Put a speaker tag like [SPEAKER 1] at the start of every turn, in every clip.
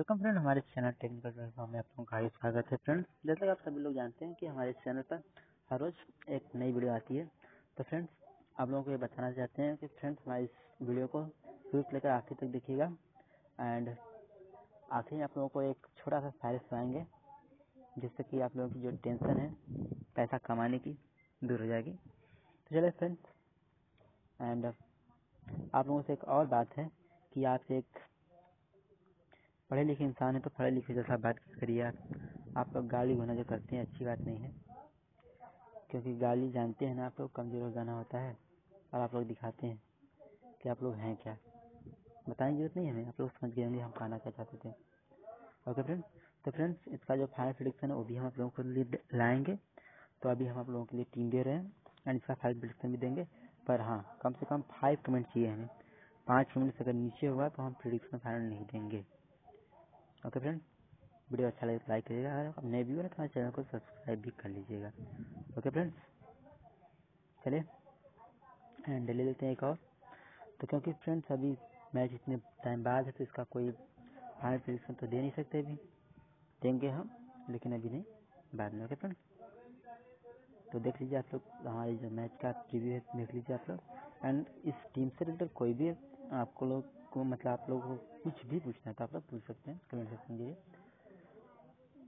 [SPEAKER 1] Welcome friend, हमारे channel technical platform में आप लोगों का स्वागत है फ्रेंड्स जैसा कि आप सभी लोग जानते हैं कि हमारे चैनल पर हर रोज एक नई वीडियो आती है। तो फ्रेंड्स, आप लोगों को ये बताना चाहते हैं कि फ्रेंड्स, हमारी इस वीडियो को शुरू से लेकर आखिर तक देखिएगा। एंड आखिर आप लोगों को एक छोटा सा फ़ाइल सुनाएँगे, जिससे कि आप लोगों की जो टेंशन है, पैसा कमाने की दूर हो जाएगी। तो चलिए फ्रेंड्स, एंड आप लोगों से एक और बात है कि आप एक पढ़े लिखे इंसान है तो पढ़े लिखे जैसा बात करिए आप। लोग गाली घोना जो करते हैं, अच्छी बात नहीं है। क्योंकि गाली जानते हैं ना आप लोग कमज़ोर हो जाना होता है और आप लोग दिखाते हैं कि आप लोग हैं क्या। बताने की ज़रूरत नहीं है हमें, आप लोग समझ गए होंगे हम कहना क्या चाहते थे। ओके फ्रेंड्स तो फ्रेंड्स इसका जो फाइनल प्रिडिक्शन है, वो भी हम आप लोगों के लिए लाएँगे। तो अभी हम आप लोगों के लिए टीम दे रहे हैं एंड इसका फाइनल प्रिडिक्शन भी देंगे। पर हाँ कम से कम फाइव कमेंट चाहिए हमें। पाँच कमेंट से अगर नीचे हुआ तो हम प्रिडिक्शन फाइनल नहीं देंगे। ओके फ्रेंड, वीडियो अच्छा लगे तो लाइक करिएगा अगर नए व्यू है तो हमारे चैनल को सब्सक्राइब भी कर लीजिएगा। ओके फ्रेंड्स, चलिए, एंड ले लेते हैं एक और। तो क्योंकि फ्रेंड्स अभी मैच इतने टाइम बाद है तो इसका कोई फाइनल प्रिडिक्शन तो दे नहीं सकते अभी। देंगे हम, लेकिन अभी नहीं, बाद में, ओके फ्रेंड। तो देख लीजिए आप लोग, हमारे जो मैच का रिव्यू है, देख लीजिए आप लोग। एंड इस टीम से रिलेटेड कोई भी आपको लोग को मतलब आप लोगों को भी पूछना तो आप लोग पूछ सकते हैं, कमेंट सेक्शन के लिए।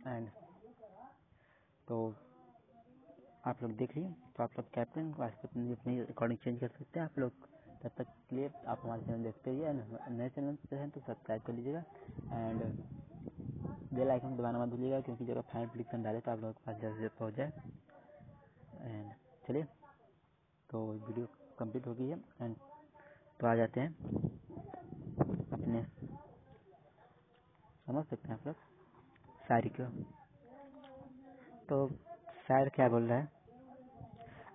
[SPEAKER 1] एंड तो आप लोग देख लीजिए तो आप लोग कैप्टन अपनी अपनी अकॉर्डिंग चेंज कर सकते हैं। आप लोग तब तक के लिए आप हमारे चैनल देखते रहिए नए चैनल से हैं तो सब्सक्राइब कर लीजिएगा। एंड बेल आइकन दबाना मत भूलिएगा, क्योंकि जब फाइनल प्रिडिक्शन डाले तो आप लोगों के पास जल्द से जल्द पहुँच जाए। एंड चलिए तो वीडियो कंप्लीट हो गई है एंड तो आ जाते हैं अपने समझ सकते हैं आप लोग? शायरी को। तो शायर क्या बोल रहा है?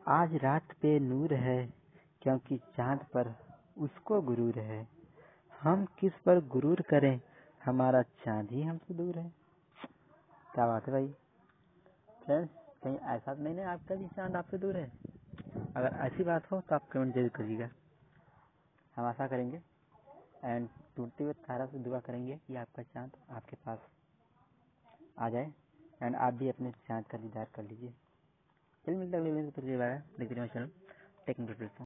[SPEAKER 1] आज रात पे नूर है, क्योंकि चाँद पर उसको गुरूर है। हम किस पर गुरूर करें? हमारा चाँद ही हमसे दूर है। क्या बात है भाई? फ्रेंड्स कहीं ऐसा तो नहीं है आपका भी चाँद आपसे दूर है? अगर ऐसी बात हो तो आप कमेंट ज़रूर करिएगा। हम आशा करेंगे। एंड टूटते हुए तारा से दुआ करेंगे कि आपका चाँद आपके पास आ जाए। एंड आप भी अपने चाँद का दीदार कर लीजिए। चलिए मिलता अगले चलो टेक्निकल